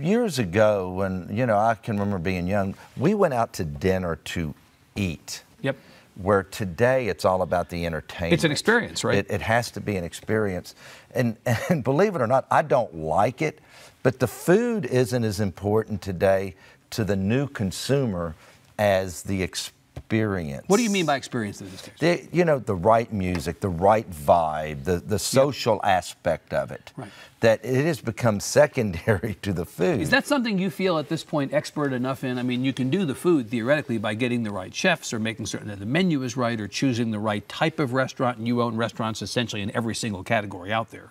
years ago, when you know, I can remember being young, we went out to dinner to eat. Yep. Where today it's all about the entertainment. It's an experience, right? It, it has to be an experience, and and believe it or not, I don't like it, but the food isn't as important today to the new consumer as the experience. What do you mean by experience in this case? The, you know, the right music, the right vibe, the, the social aspect of it. Right. That it has become secondary to the food. Is that something you feel at this point expert enough in? I mean, you can do the food theoretically by getting the right chefs or making certain that the menu is right or choosing the right type of restaurant, and you own restaurants essentially in every single category out there.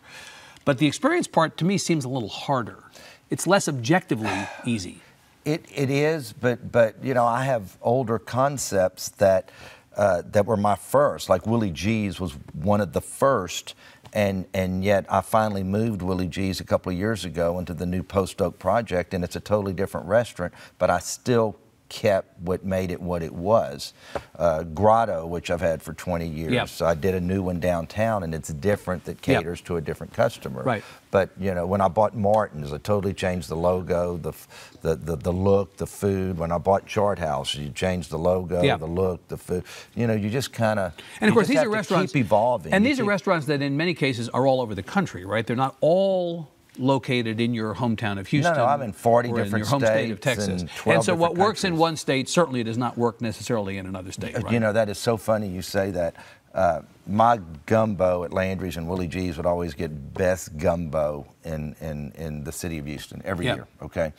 But the experience part to me seems a little harder. It's less objectively easy. It, it is, but but you know, I have older concepts that uh, that were my first. Like Willie G's was one of the first, and and yet I finally moved Willie G's a couple of years ago into the new Post Oak project, and it's a totally different restaurant, but I still kept what made it what it was. Uh, Grotto, which I've had for 20 years. Yep. So I did a new one downtown, and it's different that Yep. caters to a different customer. Right. But you know, when I bought Morton's, I totally changed the logo, the the the, the look, the food. When I bought Chart House, you changed the logo, Yeah. the look, the food. You know, you just kind of And of course, these are restaurants. keep evolving. And You these are restaurants that, in many cases, are all over the country, right? They're not all located in your hometown of Houston. No, I'm in 40 or in your home state of Texas. and 12 so, what different works in one state certainly does not work necessarily in another state, right? You know, that is so funny you say that. Uh, my gumbo at Landry's and Willie G's would always get best gumbo in, in, in the city of Houston every Yeah. year, okay?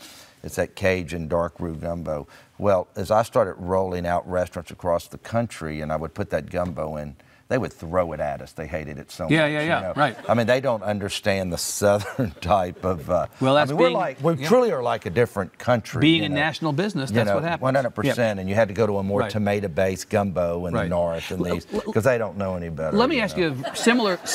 It's that Cajun dark roux gumbo. Well, as I started rolling out restaurants across the country and I would put that gumbo in, they would throw it at us. They hated it so Yeah, much. yeah, yeah, yeah, know? right. I mean, they don't understand the southern type of. Uh, Well, that's I mean, we're like we yeah. truly are like a different country. Being you in know? national business, You that's know, what happens. One hundred percent, and you had to go to a more Right. tomato-based gumbo in Right. the north and these because they don't know any better. Let me ask you a similar,